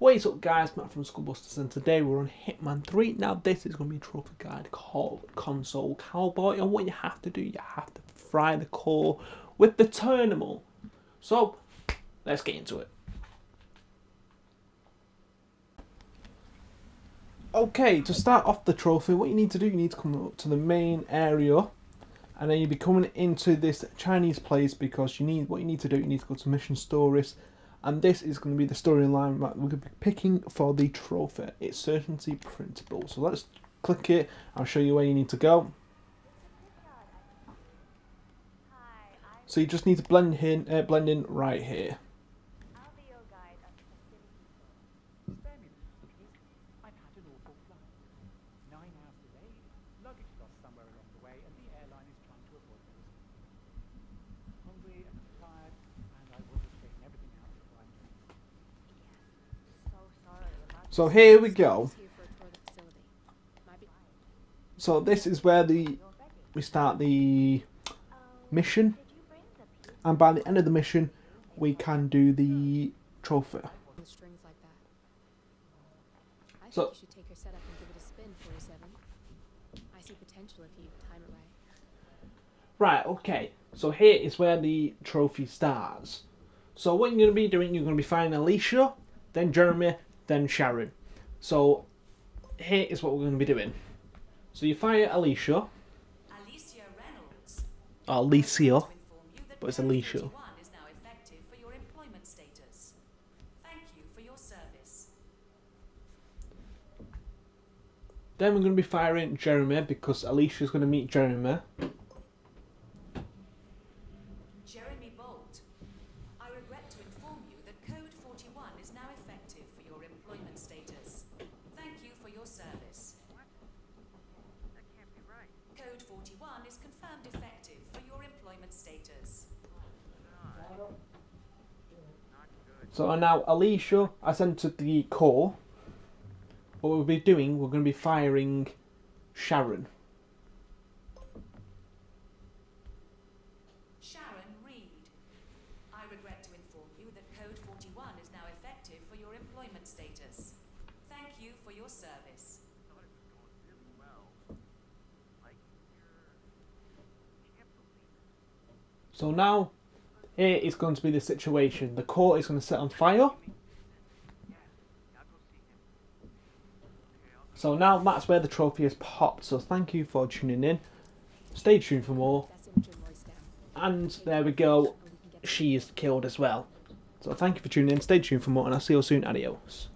What is up guys, Matt from Skullbusters and today we're on Hitman 3. Now this is going to be a trophy guide called Console Cowboy and what you have to do, you have to fry the core with the terminal. So, let's get into it. Okay, to start off the trophy, what you need to do, you need to come up to the main area and then you'll be coming into this Chinese place because you need what you need to do, you need to go to mission stories and this is going to be the storyline that we're going to be picking for the trophy. It's Certainty Principle. So let's click it. I'll show you where you need to go. So you just need to blend in, uh, blend in right here. So here we go. So this is where the we start the mission, and by the end of the mission, we can do the trophy. So. Right, okay. So here is where the trophy starts. So what you're going to be doing, you're going to be finding Alicia, then Jeremy, then Sharon. So here is what we're going to be doing. So you fire Alicia. Alicia Reynolds. Alicia. But it's Alicia. Then we're going to be firing Jeremy because Alicia's going to meet Jeremy. Code 41 is confirmed effective for your employment status. So now Alicia has entered the core. What we'll be doing, we're going to be firing Sharon. Sharon Reed. I regret to inform you that Code 41 is now effective for your employment status. Thank you for your service. So now, here is going to be the situation. The court is going to set on fire. So now that's where the trophy has popped. So thank you for tuning in. Stay tuned for more. And there we go. She is killed as well. So thank you for tuning in. Stay tuned for more and I'll see you all soon. Adios.